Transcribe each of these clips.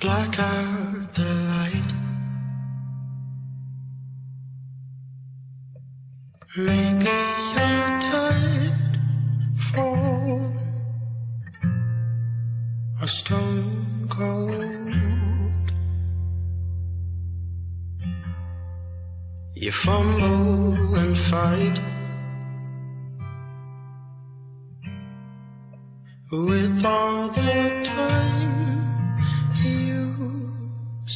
black out the light. Maybe you're tired for a stone cold. You fumble and fight with all the time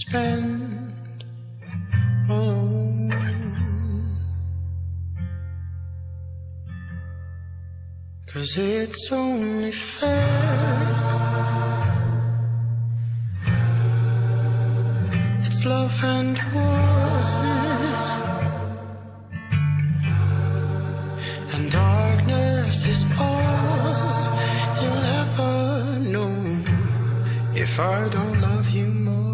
spend alone. Cause it's only fair. It's love and war. And darkness is all you'll ever know if I don't love you more.